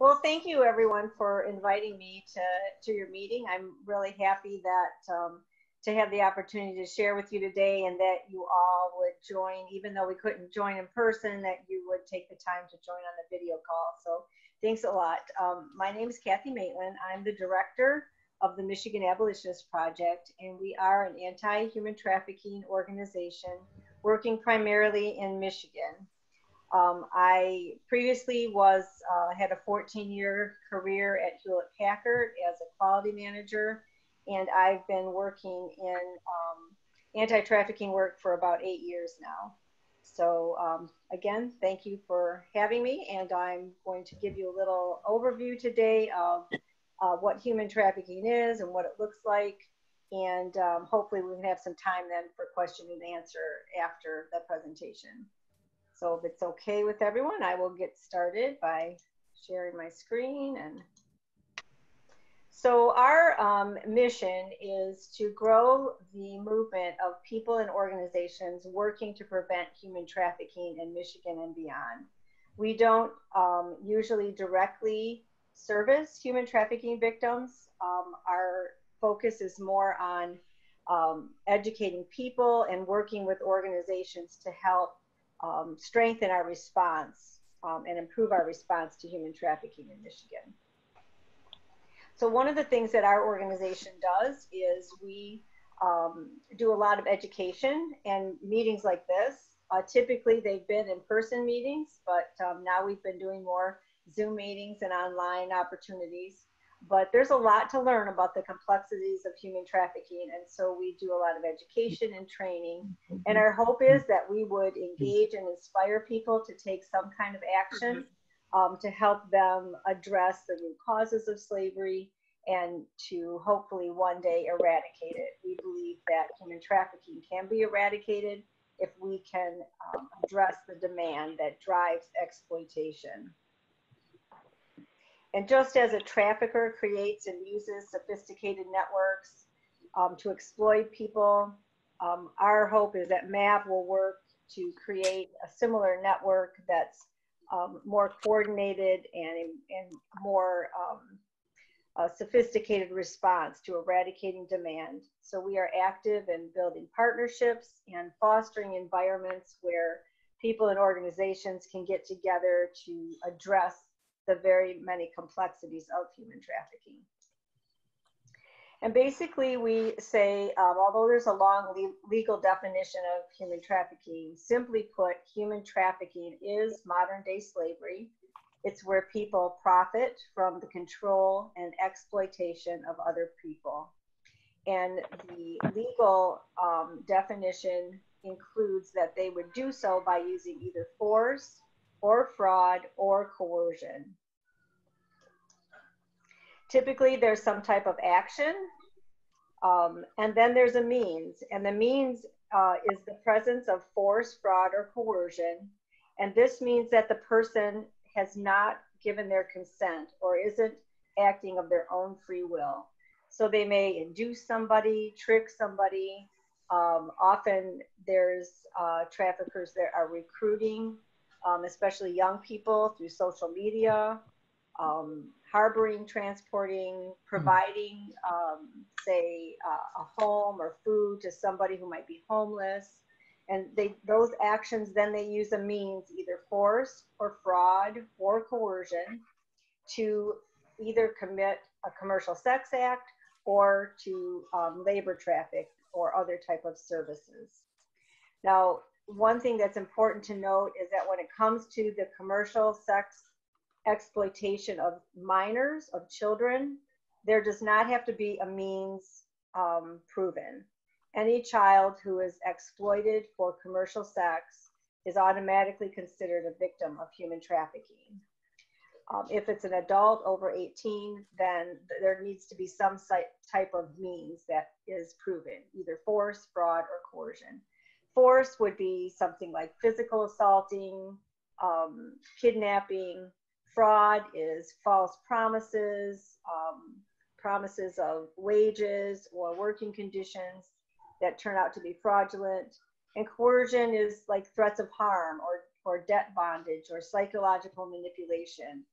Well, thank you everyone for inviting me to, to your meeting. I'm really happy that um, to have the opportunity to share with you today and that you all would join, even though we couldn't join in person, that you would take the time to join on the video call. So thanks a lot. Um, my name is Kathy Maitland. I'm the director of the Michigan Abolitionist Project, and we are an anti-human trafficking organization working primarily in Michigan. Um, I previously was uh, had a 14-year career at Hewlett Packard as a quality manager and I've been working in um, anti-trafficking work for about eight years now. So um, again, thank you for having me, and I'm going to give you a little overview today of uh, what human trafficking is and what it looks like, and um, hopefully we can have some time then for question and answer after the presentation. So if it's okay with everyone, I will get started by sharing my screen and so our um, mission is to grow the movement of people and organizations working to prevent human trafficking in Michigan and beyond. We don't um, usually directly service human trafficking victims. Um, our focus is more on um, educating people and working with organizations to help um, strengthen our response um, and improve our response to human trafficking in Michigan. So one of the things that our organization does is we um, do a lot of education and meetings like this. Uh, typically, they've been in-person meetings, but um, now we've been doing more Zoom meetings and online opportunities. But there's a lot to learn about the complexities of human trafficking, and so we do a lot of education and training. And our hope is that we would engage and inspire people to take some kind of action um, to help them address the root causes of slavery and to hopefully one day eradicate it. We believe that human trafficking can be eradicated if we can um, address the demand that drives exploitation. And just as a trafficker creates and uses sophisticated networks um, to exploit people, um, our hope is that MAP will work to create a similar network that's um, more coordinated and, and more um, sophisticated response to eradicating demand. So we are active in building partnerships and fostering environments where people and organizations can get together to address the very many complexities of human trafficking. And basically, we say, um, although there's a long le legal definition of human trafficking, simply put, human trafficking is modern day slavery. It's where people profit from the control and exploitation of other people. And the legal um, definition includes that they would do so by using either force or fraud or coercion. Typically, there's some type of action, um, and then there's a means. And the means uh, is the presence of force, fraud, or coercion. And this means that the person has not given their consent or isn't acting of their own free will. So they may induce somebody, trick somebody. Um, often there's uh, traffickers that are recruiting, um, especially young people through social media um, harboring, transporting, providing, um, say, uh, a home or food to somebody who might be homeless. And they, those actions, then they use a means, either force or fraud or coercion, to either commit a commercial sex act or to um, labor traffic or other type of services. Now, one thing that's important to note is that when it comes to the commercial sex exploitation of minors, of children, there does not have to be a means um, proven. Any child who is exploited for commercial sex is automatically considered a victim of human trafficking. Um, if it's an adult over 18, then there needs to be some type of means that is proven, either force, fraud, or coercion. Force would be something like physical assaulting, um, kidnapping, Fraud is false promises, um, promises of wages or working conditions that turn out to be fraudulent. And coercion is like threats of harm or, or debt bondage or psychological manipulation.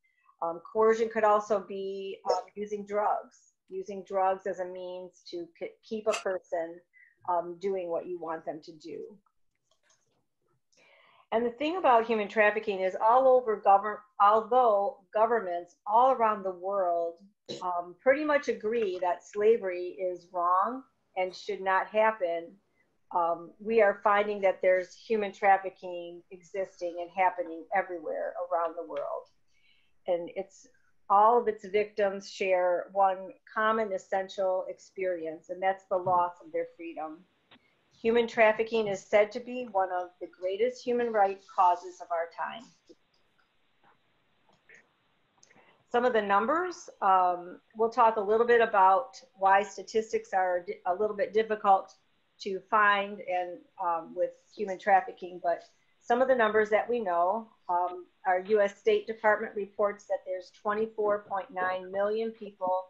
Um, coercion could also be um, using drugs, using drugs as a means to keep a person um, doing what you want them to do. And the thing about human trafficking is all over government, although governments all around the world um, pretty much agree that slavery is wrong and should not happen, um, we are finding that there's human trafficking existing and happening everywhere around the world. And it's all of its victims share one common essential experience, and that's the loss of their freedom. Human trafficking is said to be one of the greatest human rights causes of our time. Some of the numbers, um, we'll talk a little bit about why statistics are a little bit difficult to find and um, with human trafficking, but some of the numbers that we know, um, our US State Department reports that there's 24.9 million people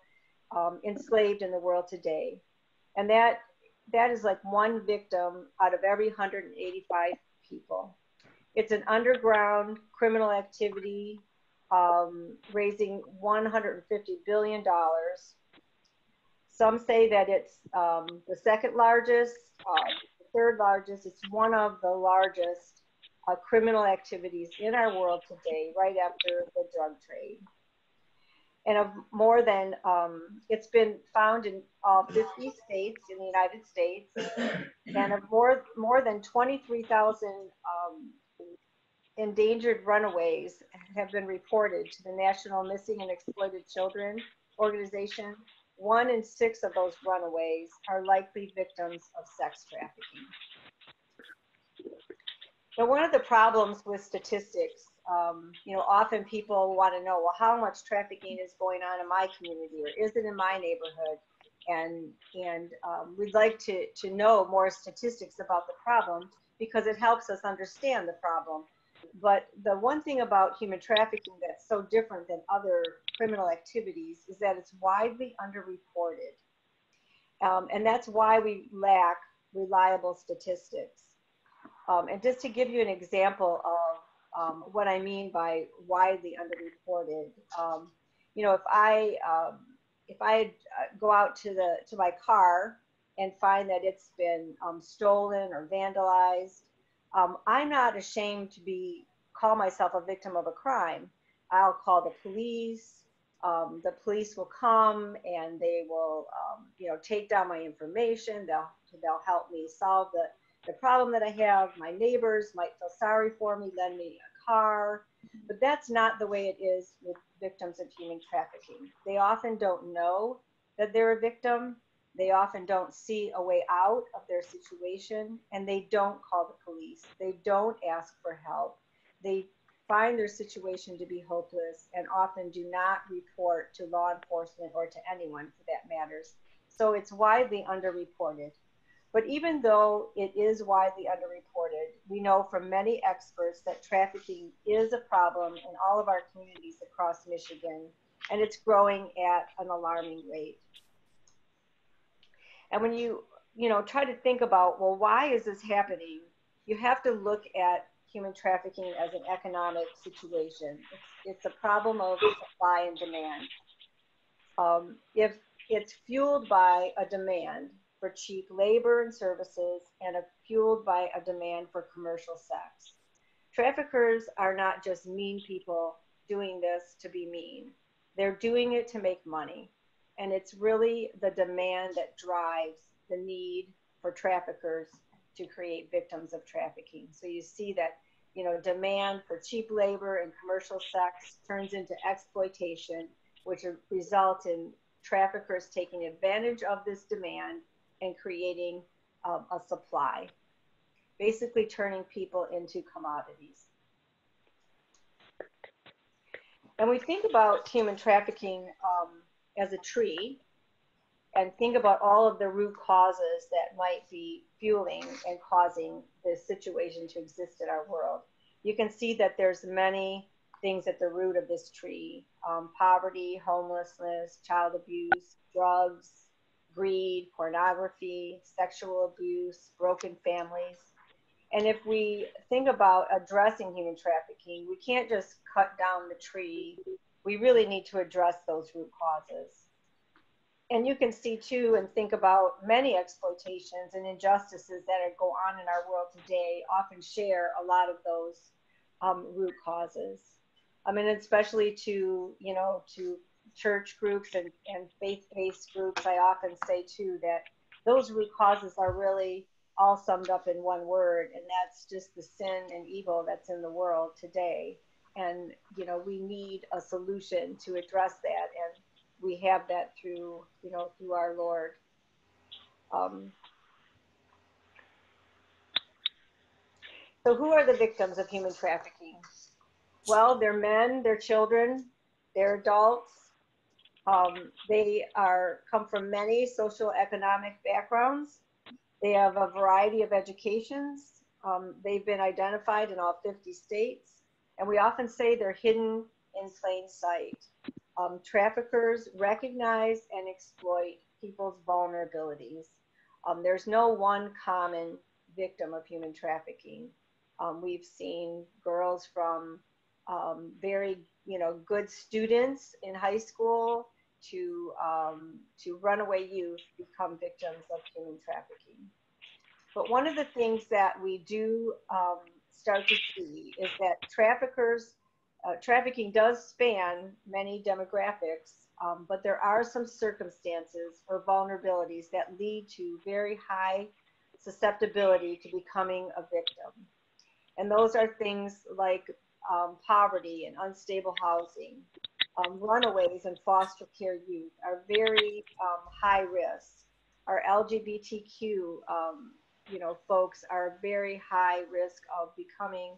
um, enslaved in the world today. And that that is like one victim out of every 185 people. It's an underground criminal activity um, raising 150 billion dollars. Some say that it's um, the second largest, uh, the third largest. It's one of the largest uh, criminal activities in our world today, right after the drug trade and of more than um, it's been found in all 50 states in the United States, and of more more than 23,000 um, endangered runaways have been reported to the National Missing and Exploited Children organization. One in six of those runaways are likely victims of sex trafficking. Now, one of the problems with statistics um, you know, often people want to know, well, how much trafficking is going on in my community or is it in my neighborhood? And, and um, we'd like to, to know more statistics about the problem because it helps us understand the problem. But the one thing about human trafficking that's so different than other criminal activities is that it's widely underreported. Um, and that's why we lack reliable statistics. Um, and just to give you an example of um, what I mean by widely underreported. Um, you know, if I um, if I uh, go out to the to my car and find that it's been um, stolen or vandalized, um, I'm not ashamed to be call myself a victim of a crime. I'll call the police. The police will come and they will, you know, take down my information. They'll they'll help me solve the the problem that I have. My neighbors might feel sorry for me, lend me a car, but that's not the way it is with victims of human trafficking. They often don't know that they're a victim. They often don't see a way out of their situation and they don't call the police. They don't ask for help. They find their situation to be hopeless and often do not report to law enforcement or to anyone for that matters. So it's widely underreported. But even though it is widely underreported, we know from many experts that trafficking is a problem in all of our communities across Michigan, and it's growing at an alarming rate. And when you, you know, try to think about, well, why is this happening? You have to look at human trafficking as an economic situation. It's, it's a problem of supply and demand. Um, if it's fueled by a demand, for cheap labor and services and are fueled by a demand for commercial sex. Traffickers are not just mean people doing this to be mean. They're doing it to make money. And it's really the demand that drives the need for traffickers to create victims of trafficking. So you see that, you know, demand for cheap labor and commercial sex turns into exploitation, which results in traffickers taking advantage of this demand and creating um, a supply, basically turning people into commodities. And we think about human trafficking um, as a tree and think about all of the root causes that might be fueling and causing this situation to exist in our world. You can see that there's many things at the root of this tree um, poverty, homelessness, child abuse, drugs, greed, pornography, sexual abuse, broken families. And if we think about addressing human trafficking, we can't just cut down the tree we really need to address those root causes. And you can see too and think about many exploitations and injustices that go on in our world today often share a lot of those um, root causes. I mean, especially to, you know, to church groups and, and faith-based groups, I often say too that those root causes are really all summed up in one word, and that's just the sin and evil that's in the world today. And, you know, we need a solution to address that. And we have that through, you know, through our Lord. Um, so who are the victims of human trafficking? Well, they're men, they're children, they're adults. Um, they are come from many social economic backgrounds. They have a variety of educations. Um, they've been identified in all 50 states. And we often say they're hidden in plain sight. Um, traffickers recognize and exploit people's vulnerabilities. Um, there's no one common victim of human trafficking. Um, we've seen girls from um, very, you know, good students in high school to um, to runaway youth become victims of human trafficking. But one of the things that we do um, start to see is that traffickers, uh, trafficking does span many demographics, um, but there are some circumstances or vulnerabilities that lead to very high susceptibility to becoming a victim. And those are things like um, poverty and unstable housing. Um, runaways and foster care youth are very um, high risk. Our LGBTQ um, you know, folks are very high risk of becoming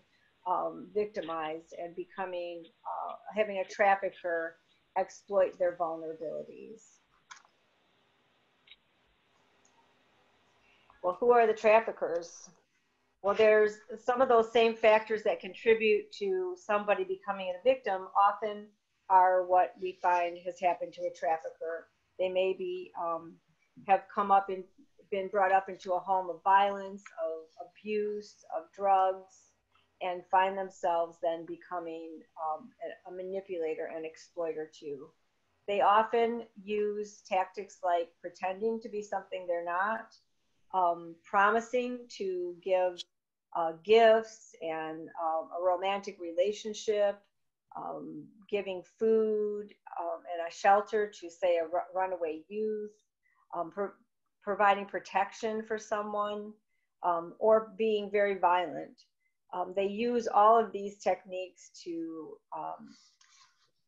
um, victimized and becoming, uh, having a trafficker exploit their vulnerabilities. Well, who are the traffickers? Well, there's some of those same factors that contribute to somebody becoming a victim often are what we find has happened to a trafficker. They may be um, have come up and been brought up into a home of violence, of abuse, of drugs, and find themselves then becoming um, a, a manipulator and exploiter too. They often use tactics like pretending to be something they're not, um, promising to give uh, gifts and um, a romantic relationship, um, giving food um, and a shelter to, say, a runaway youth, um, providing protection for someone, um, or being very violent. Um, they use all of these techniques to um,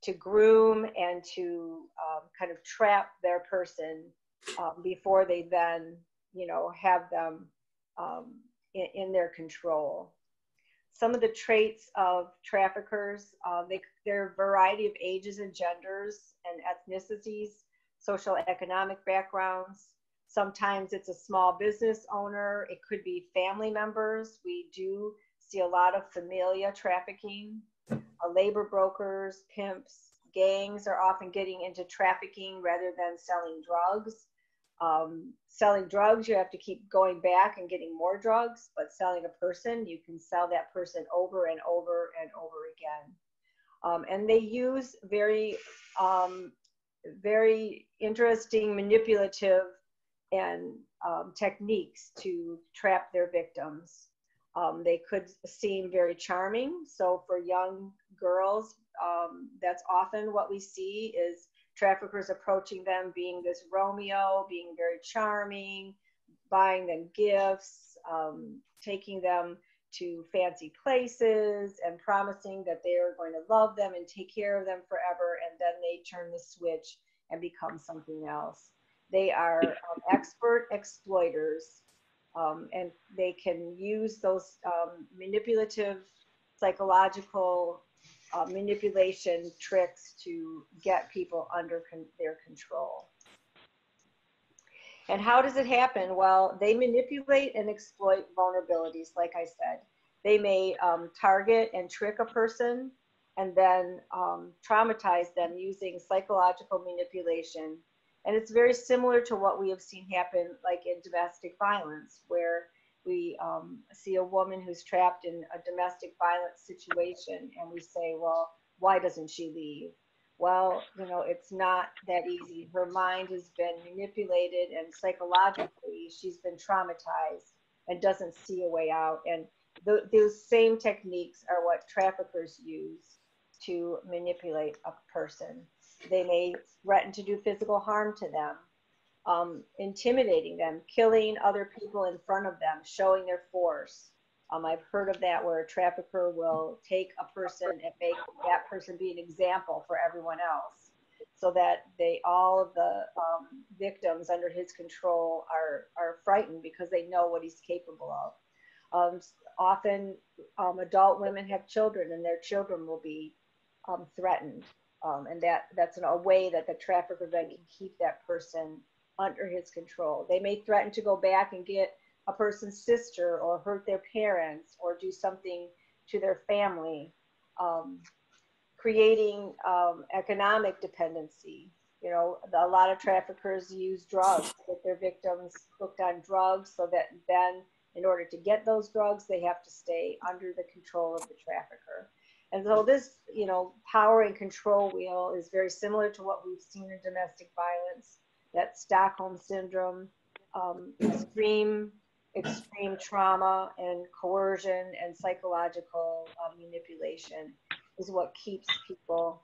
to groom and to kind of trap their person before they then, you know, have them in, in, their control. Some of the traits of traffickers, uh, they, a variety of ages and genders and ethnicities, social economic backgrounds, Sometimes it's a small business owner. It could be family members. We do see a lot of familia trafficking. Uh, labor brokers, pimps, gangs are often getting into trafficking rather than selling drugs. Um, selling drugs, you have to keep going back and getting more drugs, but selling a person, you can sell that person over and over and over again. Um, and they use very, um, very interesting manipulative and um, techniques to trap their victims. Um, they could seem very charming. So for young girls, um, that's often what we see is traffickers approaching them being this Romeo, being very charming, buying them gifts, um, taking them to fancy places and promising that they are going to love them and take care of them forever. And then they turn the switch and become something else. They are um, expert exploiters um, and they can use those um, manipulative psychological uh, manipulation tricks to get people under con their control. And how does it happen? Well, they manipulate and exploit vulnerabilities, like I said. They may um, target and trick a person and then um, traumatize them using psychological manipulation and it's very similar to what we have seen happen like in domestic violence, where we um, see a woman who's trapped in a domestic violence situation and we say, well, why doesn't she leave? Well, you know, it's not that easy. Her mind has been manipulated and psychologically she's been traumatized and doesn't see a way out. And th- those same techniques are what traffickers use to manipulate a person. They may threaten to do physical harm to them, um, intimidating them, killing other people in front of them, showing their force. Um, I've heard of that where a trafficker will take a person and make that person be an example for everyone else so that they all of the um, victims under his control are, are frightened because they know what he's capable of. Um, often um, adult women have children and their children will be um, threatened. Um, and that, that's a way that the trafficker then can keep that person under his control. They may threaten to go back and get a person's sister or hurt their parents or do something to their family, um, creating um, economic dependency. You know, a lot of traffickers use drugs, get their victims hooked on drugs so that then in order to get those drugs, they have to stay under the control of the trafficker. And so this, you know, power and control wheel is very similar to what we've seen in domestic violence, that Stockholm syndrome, um, extreme, extreme trauma and coercion and psychological uh, manipulation is what keeps people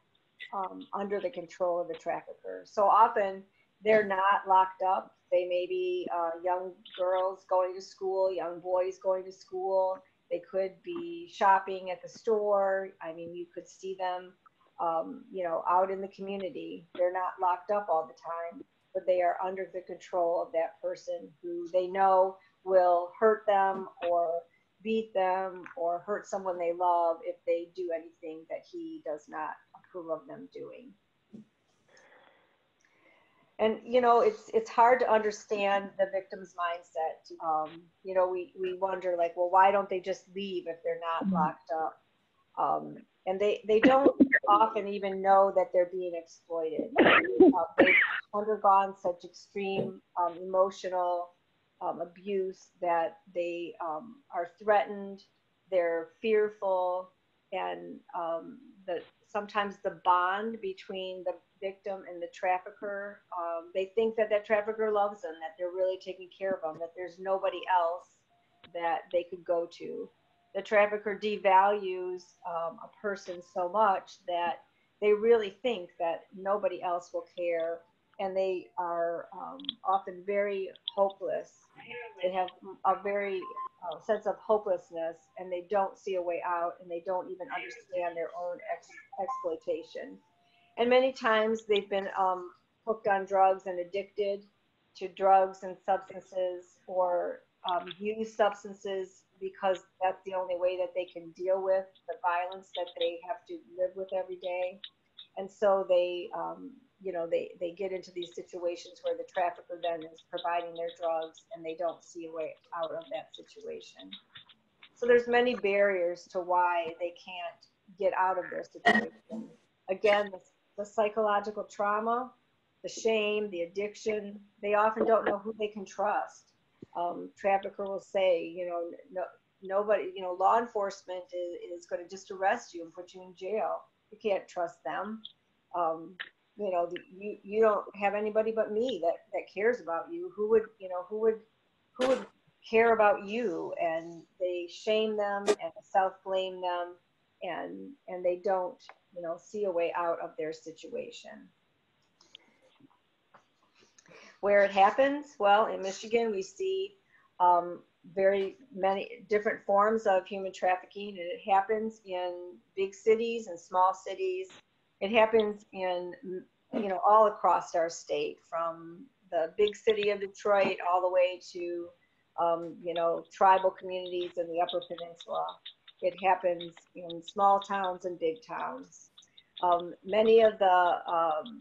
um, under the control of the trafficker. So often they're not locked up. They may be uh, young girls going to school, young boys going to school. They could be shopping at the store. I mean, you could see them, um, you know, out in the community. They're not locked up all the time, but they are under the control of that person who they know will hurt them or beat them or hurt someone they love if they do anything that he does not approve of them doing. And you know it's it's hard to understand the victim's mindset. Um, you know we we wonder like well why don't they just leave if they're not mm-hmm. locked up? Um, and they they don't often even know that they're being exploited. Uh, they've undergone such extreme um, emotional um, abuse that they um, are threatened they're fearful and um, sometimes the bond between the victim and the trafficker. Um, they think that that trafficker loves them, that they're really taking care of them, that there's nobody else that they could go to. The trafficker devalues um, a person so much that they really think that nobody else will care, and they are um, often very hopeless. They have a very uh, sense of hopelessness, and they don't see a way out, and they don't even understand their own ex- exploitation and many times they've been um, hooked on drugs and addicted to drugs and substances or um, use substances because that's the only way that they can deal with the violence that they have to live with every day. And so they, um, you know, they, they get into these situations where the trafficker then is providing their drugs and they don't see a way out of that situation. So there's many barriers to why they can't get out of their situation. Again, the the psychological trauma, the shame, the addiction. They often don't know who they can trust. Um, trafficker will say, you know, no, nobody, you know, law enforcement is, is going to just arrest you and put you in jail. You can't trust them. Um, you know, you you don't have anybody but me that that cares about you. Who would, you know, who would who would care about you? And they shame them and self blame them, and and they don't you know, see a way out of their situation. Where it happens, well, in Michigan, we see um, very many different forms of human trafficking, and it happens in big cities and small cities. It happens in, you know, all across our state, from the big city of Detroit all the way to, um, you know, tribal communities in the Upper Peninsula. It happens in small towns and big towns. Um, many of the, um,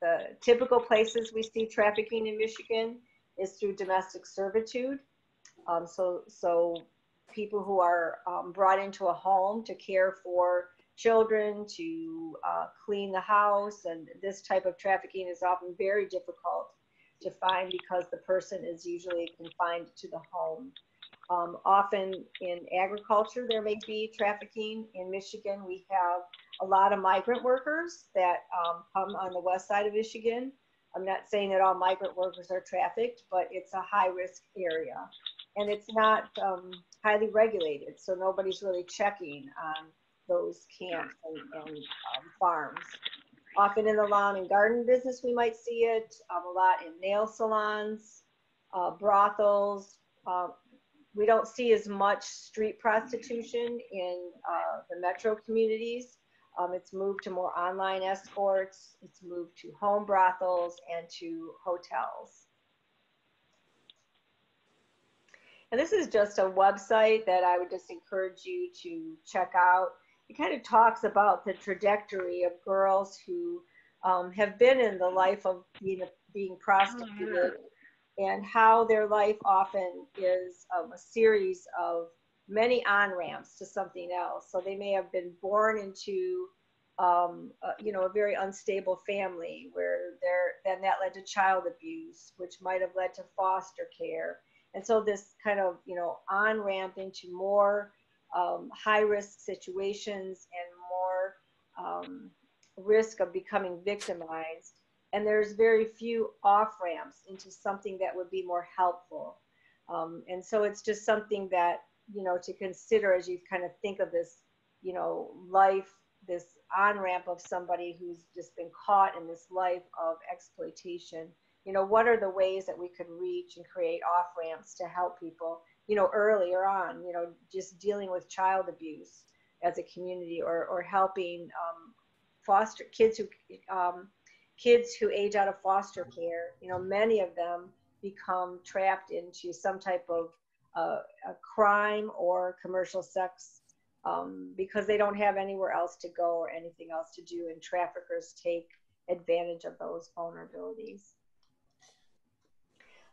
the typical places we see trafficking in Michigan is through domestic servitude. Um, so, so people who are um, brought into a home to care for children, to uh, clean the house, and this type of trafficking is often very difficult to find because the person is usually confined to the home. Um, often in agriculture, there may be trafficking. In Michigan, we have a lot of migrant workers that um, come on the west side of Michigan. I'm not saying that all migrant workers are trafficked, but it's a high risk area. And it's not um, highly regulated, so nobody's really checking on those camps and, and um, farms. Often in the lawn and garden business, we might see it um, a lot in nail salons, uh, brothels, uh, we don't see as much street prostitution in uh, the metro communities. Um, it's moved to more online escorts. It's moved to home brothels and to hotels. And this is just a website that I would just encourage you to check out. It kind of talks about the trajectory of girls who um, have been in the life of being, being prostituted and how their life often is um, a series of many on ramps to something else. So they may have been born into, um, uh, you know, a very unstable family where there then that led to child abuse, which might have led to foster care. And so this kind of, you know, on ramp into more um, high risk situations and more um, risk of becoming victimized and there's very few off ramps into something that would be more helpful. Um, and so it's just something that, you know, to consider as you kind of think of this, you know, life, this on ramp of somebody who's just been caught in this life of exploitation. You know, what are the ways that we could reach and create off ramps to help people, you know, earlier on, you know, just dealing with child abuse as a community or, or helping um, foster kids who, um, kids who age out of foster care, you know, many of them become trapped into some type of uh, a crime or commercial sex um, because they don't have anywhere else to go or anything else to do, and traffickers take advantage of those vulnerabilities.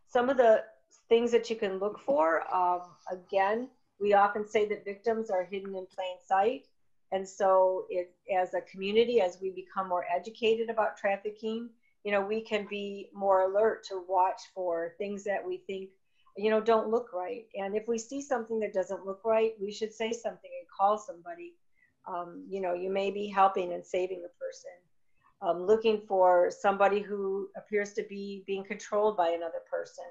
Some of the things that you can look for, um, again, we often say that victims are hidden in plain sight. And so it, as a community, as we become more educated about trafficking, you know, we can be more alert to watch for things that we think, you know, don't look right. And if we see something that doesn't look right, we should say something and call somebody. Um, you know, you may be helping and saving a person. Um, looking for somebody who appears to be being controlled by another person,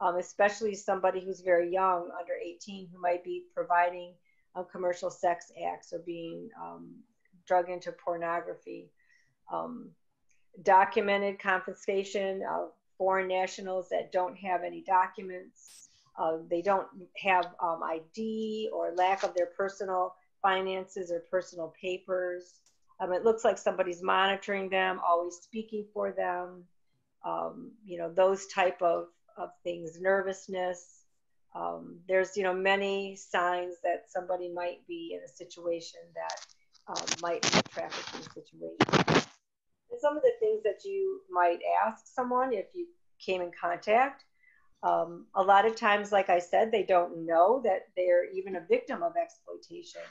um, especially somebody who's very young, under 18, who might be providing of commercial sex acts or being um, drug into pornography. Um, documented confiscation of foreign nationals that don't have any documents. Uh, they don't have um, ID or lack of their personal finances or personal papers. Um, it looks like somebody's monitoring them, always speaking for them. Um, you know, those type of, of things, nervousness, um, there's you know many signs that somebody might be in a situation that um, might be a trafficking situation. And some of the things that you might ask someone if you came in contact. Um, a lot of times, like I said, they don't know that they're even a victim of exploitation.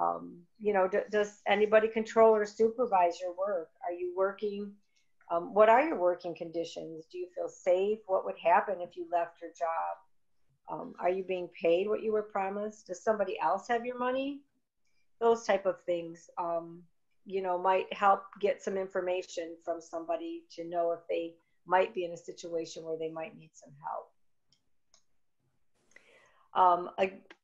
Um, you know, d- does anybody control or supervise your work? Are you working? Um, what are your working conditions? Do you feel safe? What would happen if you left your job? Um, are you being paid what you were promised? Does somebody else have your money? Those type of things, um, you know, might help get some information from somebody to know if they might be in a situation where they might need some help. Um,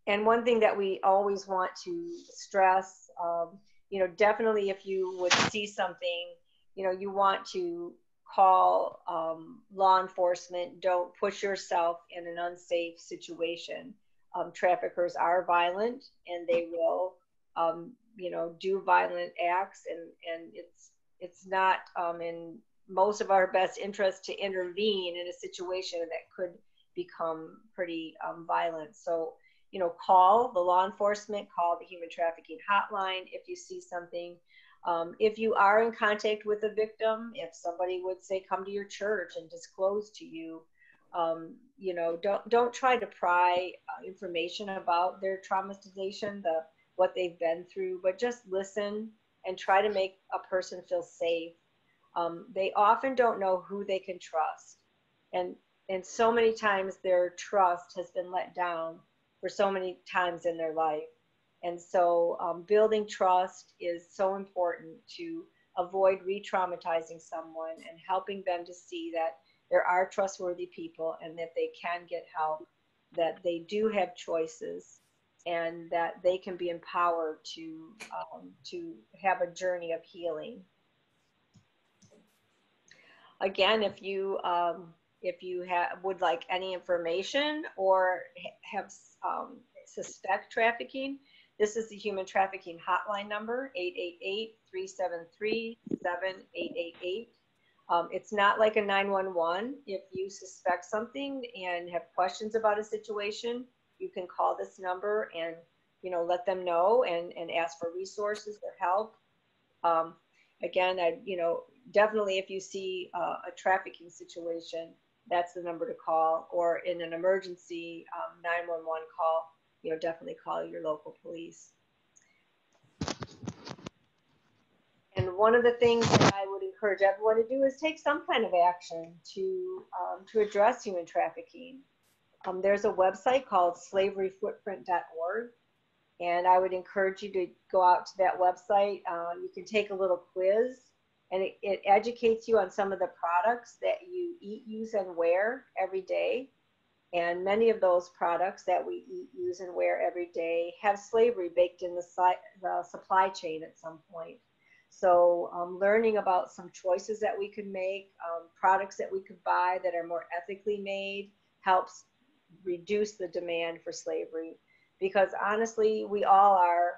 and one thing that we always want to stress, um, you know, definitely if you would see something, you know, you want to call um, law enforcement. Don't push yourself in an unsafe situation. Um, traffickers are violent and they will, um, you know, do violent acts, and and it's it's not um, in most of our best interest to intervene in a situation that could become pretty um, violent. So you know, call the law enforcement, call the human trafficking hotline if you see something. Um, if you are in contact with a victim, if somebody would say, come to your church and disclose to you, um, you know, don't, don't try to pry uh, information about their traumatization, the, what they've been through, but just listen and try to make a person feel safe. Um, they often don't know who they can trust. And, and so many times their trust has been let down for so many times in their life. And so um, building trust is so important to avoid re-traumatizing someone and helping them to see that there are trustworthy people and that they can get help, that they do have choices, and that they can be empowered to um, to have a journey of healing. Again, if you um, if you have would like any information or have um, suspect trafficking, this is the human trafficking hotline number 888-373-7888. Um, it's not like a 911. If you suspect something and have questions about a situation, you can call this number and you know let them know and, and ask for resources or help. Um, again, I you know definitely if you see uh, a trafficking situation, that's the number to call. Or in an emergency um, 911 call, you know definitely call your local police. And one of the things that I would encourage everyone to do is take some kind of action to um, to address human trafficking. Um, there's a website called slaveryfootprint.org, and I would encourage you to go out to that website. Uh, you can take a little quiz, and it, it educates you on some of the products that you eat, use, and wear every day. And many of those products that we eat, use, and wear every day have slavery baked in the, si- the supply chain at some point. So, um, learning about some choices that we could make, um, products that we could buy that are more ethically made, helps reduce the demand for slavery. Because honestly, we all are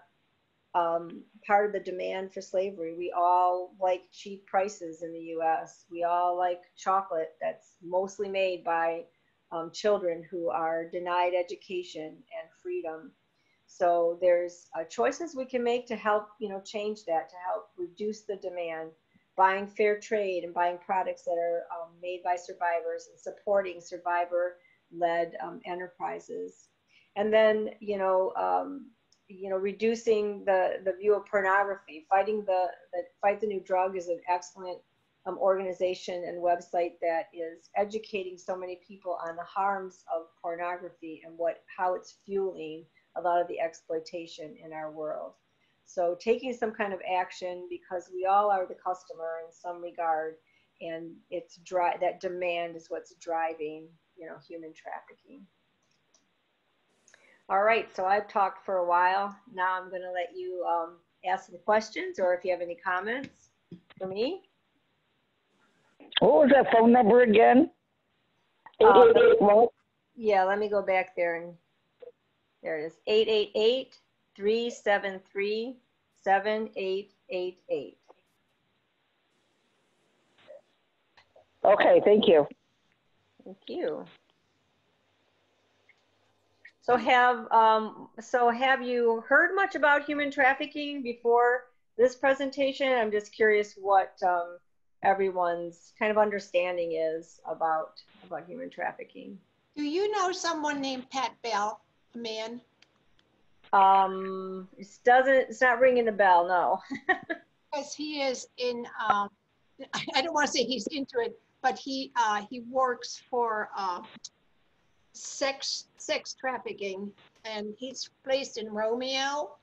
um, part of the demand for slavery. We all like cheap prices in the US. We all like chocolate that's mostly made by um, children who are denied education and freedom. So there's uh, choices we can make to help, you know, change that, to help reduce the demand. Buying fair trade and buying products that are um, made by survivors and supporting survivor-led um, enterprises. And then, you know, um, you know, reducing the, the view of pornography. Fighting the, the Fight the New Drug is an excellent um, organization and website that is educating so many people on the harms of pornography and what how it's fueling a lot of the exploitation in our world. So taking some kind of action because we all are the customer in some regard, and it's dry, that demand is what's driving you know human trafficking. All right, so I've talked for a while. Now I'm going to let you um, ask some questions, or if you have any comments for me. What was that phone number again? Um, yeah, let me go back there and there it is 888 373 7888. Okay, thank you. Thank you. So have um, so have you heard much about human trafficking before this presentation? I'm just curious what um, everyone's kind of understanding is about about human trafficking. Do you know someone named Pat Bell, a man? Um, it doesn't. It's not ringing a bell. No. Because he is in. Um, I don't want to say he's into it, but he uh, he works for uh, sex sex trafficking, and he's placed in Romeo.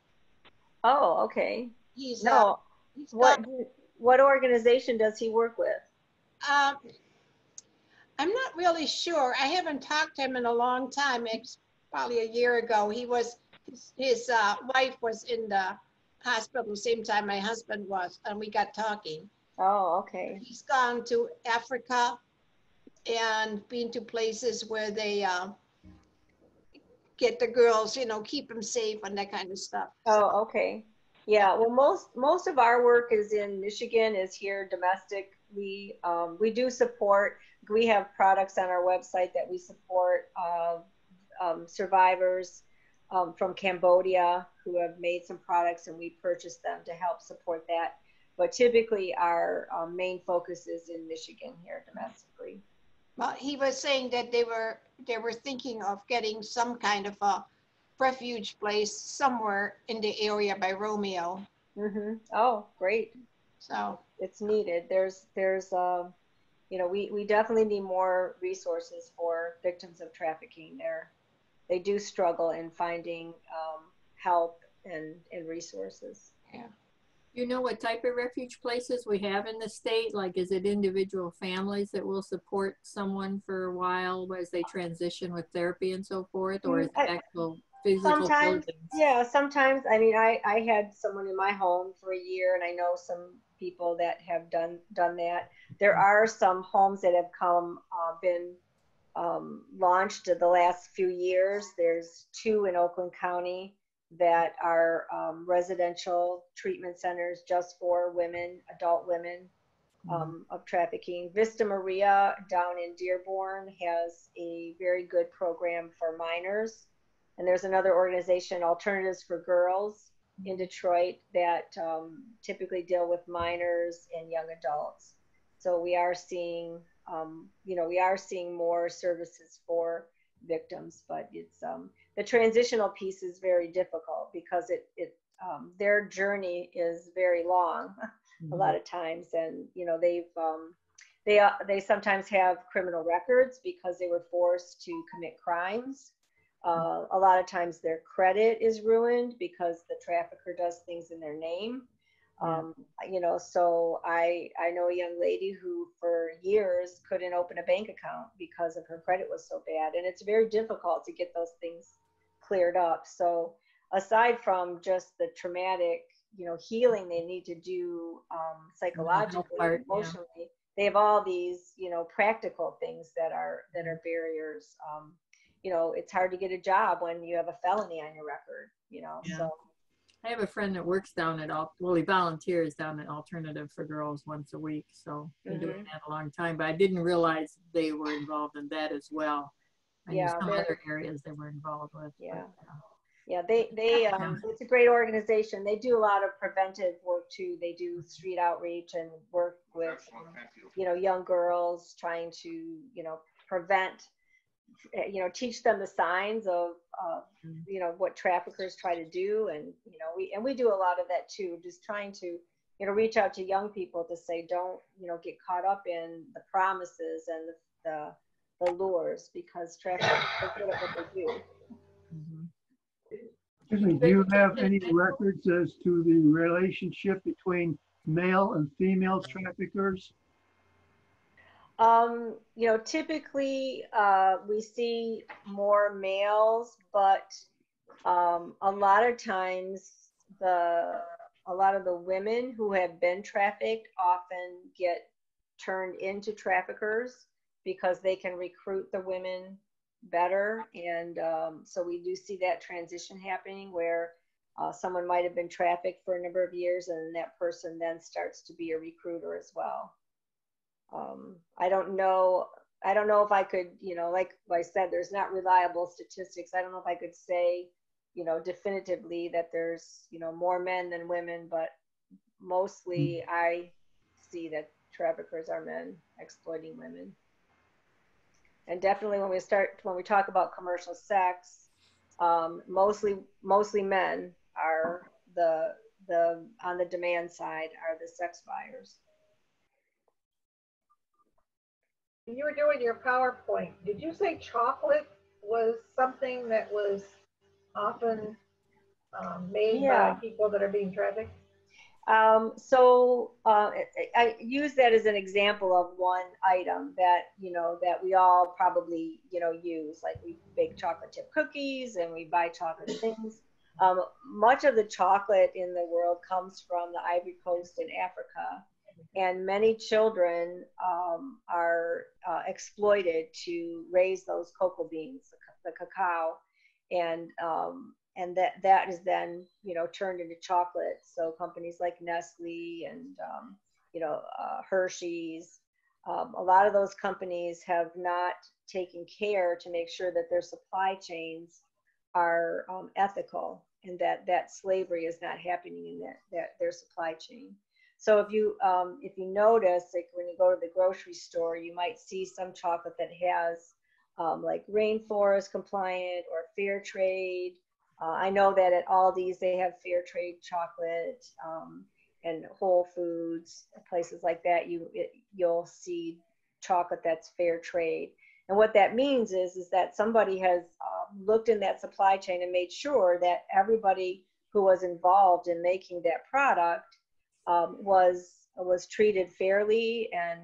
Oh, okay. He's no. Uh, he's what what organization does he work with? Um, I'm not really sure. I haven't talked to him in a long time. It's probably a year ago. He was his, his uh, wife was in the hospital the same time my husband was, and we got talking. Oh, okay. He's gone to Africa and been to places where they uh, get the girls, you know, keep them safe and that kind of stuff. Oh, okay. Yeah, well, most most of our work is in Michigan, is here domestically. Um, we do support. We have products on our website that we support uh, um, survivors um, from Cambodia who have made some products, and we purchase them to help support that. But typically, our um, main focus is in Michigan here domestically. Well, he was saying that they were they were thinking of getting some kind of a refuge place somewhere in the area by Romeo. Mm-hmm. Oh, great. So it's needed. There's there's uh, you know we we definitely need more resources for victims of trafficking. There they do struggle in finding um, help and, and resources. Yeah. You know what type of refuge places we have in the state? Like, is it individual families that will support someone for a while as they transition with therapy and so forth? Or is it Mm, actual physical Sometimes, buildings? yeah, sometimes. I mean, I, I had someone in my home for a year, and I know some people that have done done that. There are some homes that have come uh, been um, launched in the last few years. There's two in Oakland County that are um, residential treatment centers just for women, adult women um, of trafficking. Vista Maria down in Dearborn has a very good program for minors. And there's another organization, Alternatives for Girls, in Detroit that um, typically deal with minors and young adults. So we are seeing, um, you know, we are seeing more services for victims, but it's um, the transitional piece is very difficult because it it um, their journey is very long a lot of times, and you know they've um, they uh, they sometimes have criminal records because they were forced to commit crimes. Uh, a lot of times their credit is ruined because the trafficker does things in their name. Um, you know, so I I know a young lady who for years couldn't open a bank account because of her credit was so bad, and it's very difficult to get those things cleared up. So aside from just the traumatic, you know, healing they need to do um, psychologically, part, yeah. emotionally, they have all these, you know, practical things that are that are barriers. Um, you know, it's hard to get a job when you have a felony on your record. You know, Yeah. so I have a friend that works down at, Al- well, he volunteers down at Alternative for Girls once a week. So been doing Mhm. that a long time, but I didn't realize they were involved in that as well. I knew Yeah, some other areas they were involved with. but, Yeah. uh, Yeah, they they um, it's a great organization. They do a lot of preventive work too. They do street outreach and work with you know young girls, trying to you know prevent, you know, teach them the signs of uh, Mm. you know what traffickers try to do, and you know we and we do a lot of that too. Just trying to you know reach out to young people to say don't you know get caught up in the promises and the the, the lures because traffickers are good at what they do. mhm. Excuse me, do you have any records as to the relationship between male and female traffickers? Um, you know, typically uh, we see more males, but um, a lot of times the a lot of the women who have been trafficked often get turned into traffickers because they can recruit the women better, and um, so we do see that transition happening where. Uh, someone might have been trafficked for a number of years, and that person then starts to be a recruiter as well um, I don't know. I don't know if I could, you know, like I said, there's not reliable statistics. I don't know if I could say, you know, definitively that there's, you know, more men than women, but mostly I see that traffickers are men exploiting women. And definitely when we start, when we talk about commercial sex, um, mostly, mostly men are the, the, on the demand side are the sex buyers. When you were doing your PowerPoint, did you say chocolate was something that was often um, made Yeah. by people that are being trafficked? Um, so uh, I, I use that as an example of one item that you know that we all probably you know use. Like we bake chocolate chip cookies and we buy chocolate things. Um, much of the chocolate in the world comes from the Ivory Coast in Africa, and many children um, are uh, exploited to raise those cocoa beans, the, cacao, and um, and that that is then you know turned into chocolate. So companies like Nestle and um, you know uh, Hershey's, um, a lot of those companies have not taken care to make sure that their supply chains are um, ethical and that that slavery is not happening in that, that their supply chain. So if you um, if you notice, like when you go to the grocery store, you might see some chocolate that has um, like rainforest compliant or fair trade. Uh, I know that at Aldi's they have fair trade chocolate, um, and Whole Foods, places like that. You it, you'll see chocolate that's fair trade, And what that means is, is that somebody has um, looked in that supply chain and made sure that everybody who was involved in making that product um, was was treated fairly and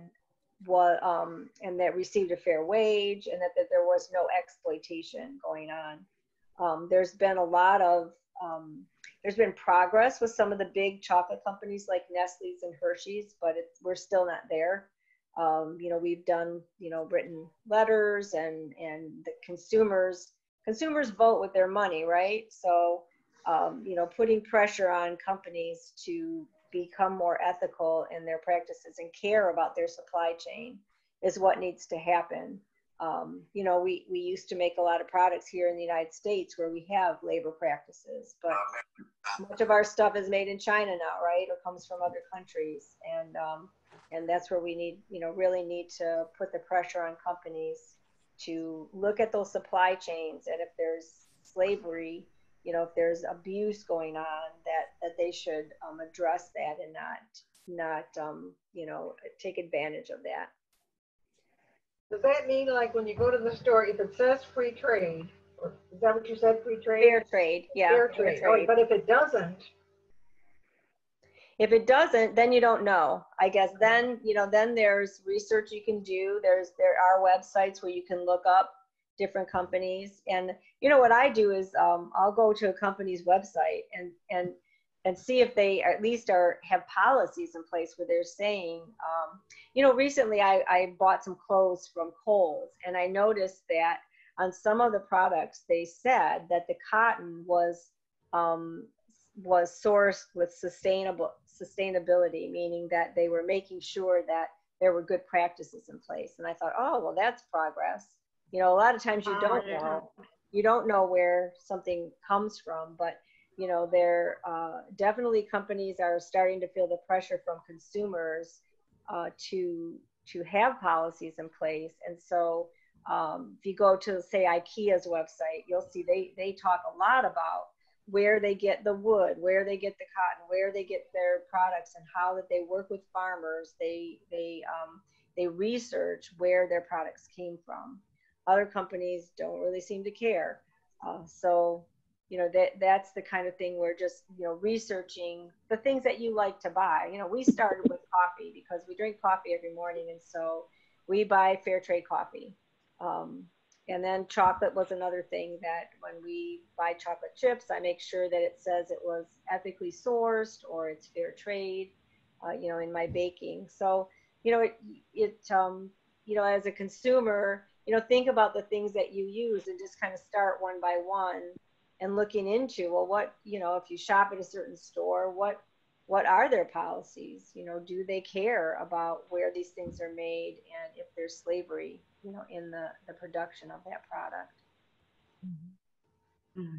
was um, and that received a fair wage and that, that there was no exploitation going on. Um, there's been a lot of um, there's been progress with some of the big chocolate companies like Nestle's and Hershey's, but it's, we're still not there. Um, you know, we've done, you know, written letters and, and the consumers, consumers vote with their money, right? So, um, you know, putting pressure on companies to become more ethical in their practices and care about their supply chain is what needs to happen. Um, you know, we, we used to make a lot of products here in the United States where we have labor practices, but much of our stuff is made in China now, right? Or comes from other countries. And, um, and that's where we need, you know, really need to put the pressure on companies to look at those supply chains. And if there's slavery, you know, if there's abuse going on, that, that they should um, address that and not, not, um, you know, take advantage of that. Does that mean like when you go to the store, if it says free trade, is that what you said, free trade? Fair trade, yeah. Fair trade. Oh, But if it doesn't, If it doesn't, then you don't know. I guess then, you know, then there's research you can do. There's, there are websites where you can look up different companies. And, you know, what I do is um, I'll go to a company's website and, and, and see if they at least are have policies in place where they're saying, um, you know, recently I, I bought some clothes from Kohl's and I noticed that on some of the products they said that the cotton was um, was sourced with sustainable sustainability, meaning that they were making sure that there were good practices in place. And I thought, oh well, that's progress. You know, a lot of times you don't know you don't know where something comes from, but you know, there uh, definitely companies are starting to feel the pressure from consumers uh, to to have policies in place. And so, um, if you go to say IKEA's website, you'll see they they talk a lot about where they get the wood, where they get the cotton, where they get their products, and how that they work with farmers. They they um, they research where their products came from. Other companies don't really seem to care. Uh, so you know that that's the kind of thing where just you know researching the things that you like to buy. You know we started with coffee because we drink coffee every morning and so we buy fair trade coffee. Um, and then chocolate was another thing that when we buy chocolate chips i make sure that it says it was ethically sourced or it's fair trade uh, you know in my baking. So you know it it um, you know as a consumer you know think about the things that you use and just kind of start one by one and looking into well what you know if you shop at a certain store what what are their policies? You know do they care about where these things are made and if there's slavery you know in the the production of that product mm-hmm. Mm-hmm.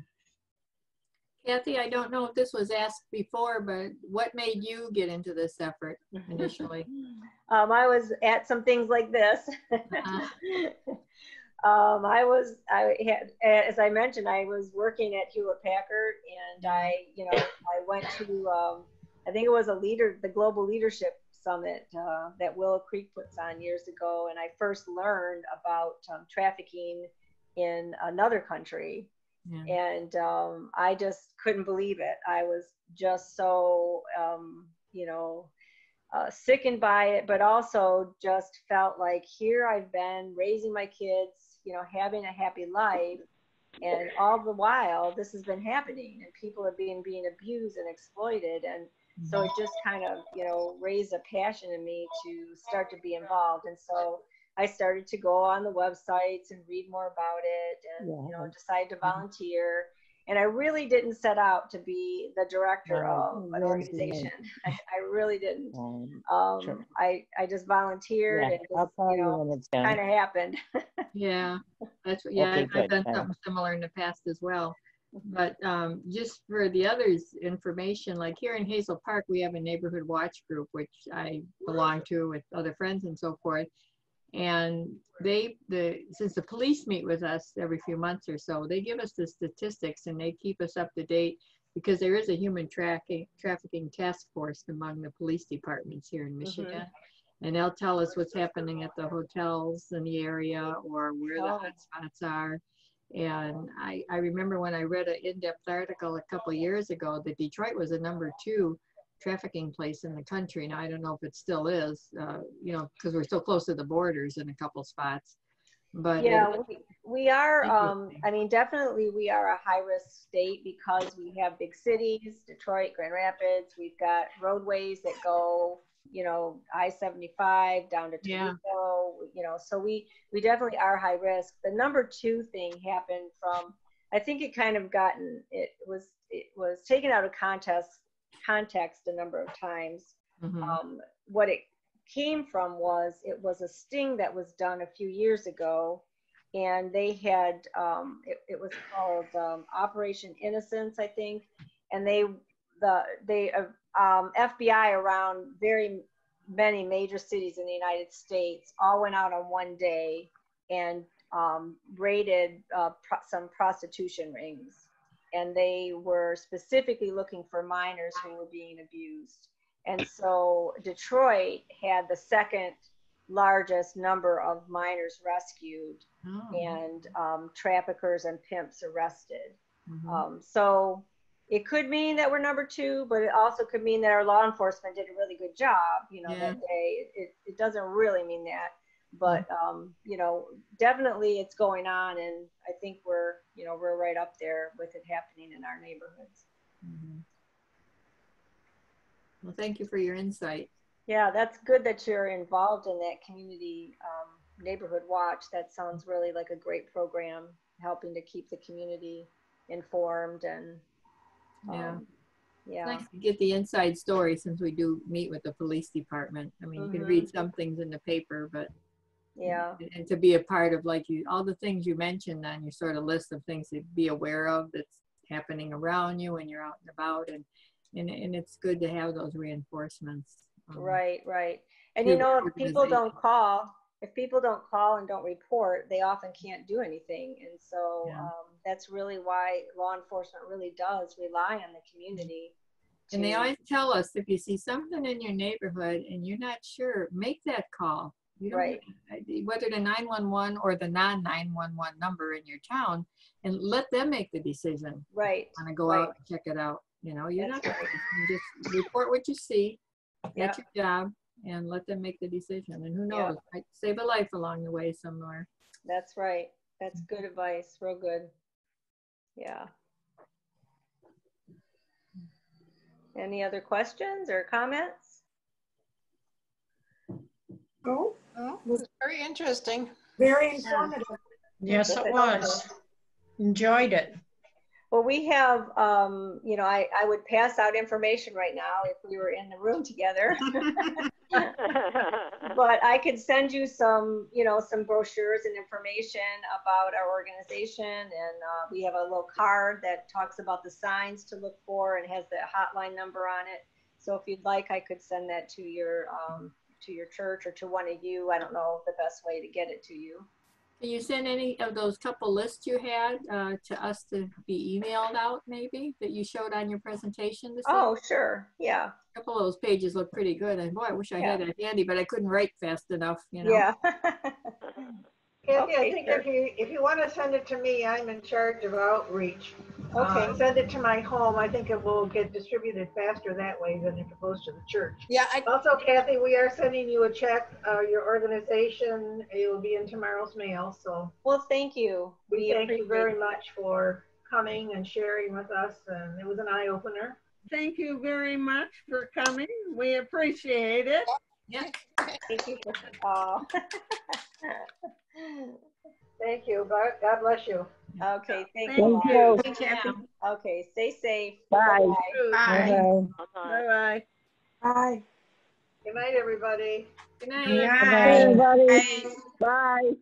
Kathy, I don't know if this was asked before, but what made you get into this effort initially? um, i was at some things like this Uh-huh. um, I was, I had, as I mentioned, I was working at Hewlett Packard and I, you know, I went to, um, I think it was a leader, the Global Leadership Summit uh, that Willow Creek puts on years ago. And I first learned about um, trafficking in another country. Yeah. And um, I just couldn't believe it. I was just so, um, you know, uh, sickened by it, but also just felt like here I've been raising my kids, you know, having a happy life, and all the while this has been happening, and people are being being abused and exploited, and so it just kind of, you know, raised a passion in me to start to be involved, and so I started to go on the websites and read more about it, and you know, decide to volunteer and I really didn't set out to be the director of an organization. I, I really didn't. Um, Sure. I I just volunteered Yeah, and I'll just, you you know when it's done. kind of happened. Yeah, that's, what- yeah, Okay, I've- I've done thanks. something similar in the past as well. But um, just for the others' information, like here in Hazel Park, we have a neighborhood watch group, which I belong to with other friends and so forth. And they, the, since the police meet with us every few months or so, they give us the statistics and they keep us up to date because there is a human tracking, trafficking task force among the police departments here in mm-hmm. Michigan. And they'll tell us what's happening at the hotels in the area or where the Oh. hot spots are. And I, I remember when I read an in-depth article a couple years ago that Detroit was the number two trafficking place in the country. Now, I don't know if it still is, uh, you know, because we're so close to the borders in a couple spots. But it- Yeah, we, we are, um, I mean, definitely we are a high risk state because we have big cities, Detroit, Grand Rapids. We've got roadways that go, you know, I-75 down to Yeah. Toledo, you know, so we, we definitely are high risk. The number two thing happened from, I think it kind of gotten, it was, it was taken out of context, context a number of times Mhm. um, what it came from was it was a sting that was done a few years ago and they had um, it, it was called um, operation innocence i think and they the they uh, um, fbi around very many major cities in the united states all went out on one day and um, raided uh, pro- some prostitution rings and they were specifically looking for minors who were being abused and so Detroit had the second largest number of minors rescued Oh, and um, traffickers and pimps arrested. mhm. Um, so it could mean that we're number two, but it also could mean that our law enforcement did a really good job, you know, Yeah. that day. It, it doesn't really mean that. But, um, you know, definitely it's going on. And I think we're, you know, we're right up there with it happening in our neighborhoods. Mhm. Well, thank you for your insight. Yeah, that's good that you're involved in that community um, neighborhood watch. That sounds really like a great program, helping to keep the community informed and. Yeah. um, Yeah, Nice to get the inside story since we do meet with the police department. I mean, you can read some things in the paper, but yeah, and to be a part of like you, all the things you mentioned on your sort of list of things to be aware of that's happening around you when you're out and about, and and and it's good to have those reinforcements. um, right, right. And you know, if people don't call, if people don't call and don't report, they often can't do anything. And so Yeah. um, that's really why law enforcement really does rely on the community. And they always tell us if you see something in your neighborhood and you're not sure, make that call. Right. whether the 911 or the non 911 number in your town, and let them make the decision. Right, Want to go Right. out and check it out. You know, you're That's not right. you just report what you see. That's your job, and let them make the decision. And who knows, might save a life along the way somewhere. that's right. That's good advice, real good. Yeah. Any other questions or comments? Oh, Oh, It's very interesting. very informative. Yes, it was. Enjoyed it. Well, we have, um, you know, I, I would pass out information right now if we were in the room together. But I could send you some, you know, some brochures and information about our organization. And uh, we have a little card that talks about the signs to look for and has the hotline number on it. So if you'd like, I could send that to your, um, to your church or to one of you. I don't know the best way to get it to you. Can you send any of those couple lists you had uh, to us to be emailed out, maybe that you showed on your presentation this Oh, sure. Yeah. A couple of those pages look pretty good. And boy, I wish I had that handy, but I couldn't write fast enough. You know. Yeah. Kathy, Okay, I think sure. if you, if you want to send it to me, I'm in charge of outreach. Okay. Uh, Send it to my home. I think it will get distributed faster that way than if it goes to the church. Yeah, I, Also, Kathy, we are sending you a check, uh, your organization, it will be in tomorrow's mail, so Well, thank you. we thank you appreciate very it. much for coming and sharing with us, and it was an eye opener. Thank you very much for coming. We appreciate it. Thank you. for- aw. Thank you, God God bless you. Okay, thank Thank you. Thank you. Thank you. Okay, stay safe. Bye. Bye-bye. Bye. Bye-bye. Bye-bye. Good night, everybody. Good night. Good Bye, night. everybody. Bye. Bye.